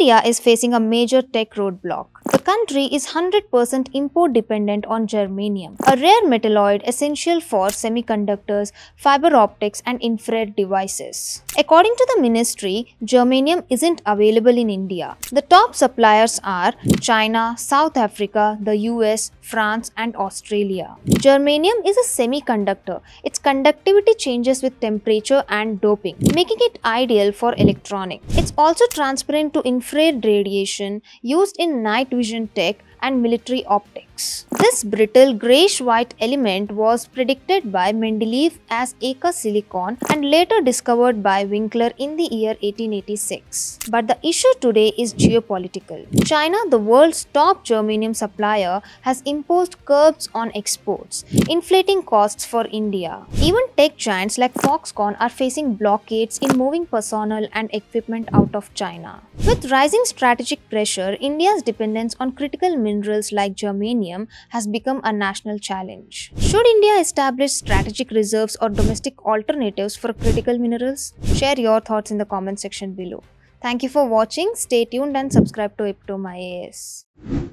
India is facing a major tech roadblock. The country is 100% import dependent on germanium, a rare metalloid essential for semiconductors, fiber optics, and infrared devices. According to the ministry, germanium isn't available in India. The top suppliers are China, South Africa, the US, France, and Australia. Germanium is a semiconductor. Its conductivity changes with temperature and doping, making it ideal for electronics. It's also transparent to infrared radiation used in night vision tech and military optics. This brittle grayish-white element was predicted by Mendeleev as Eka silicon and later discovered by Winkler in the year 1886. But the issue today is geopolitical. China, the world's top germanium supplier, has imposed curbs on exports, inflating costs for India. Even tech giants like Foxconn are facing blockades in moving personnel and equipment out of China. With rising strategic pressure, India's dependence on critical minerals like germanium has become a national challenge. Should India establish strategic reserves or domestic alternatives for critical minerals? Share your thoughts in the comment section below. Thank you for watching. Stay tuned and subscribe to Epitome IAS.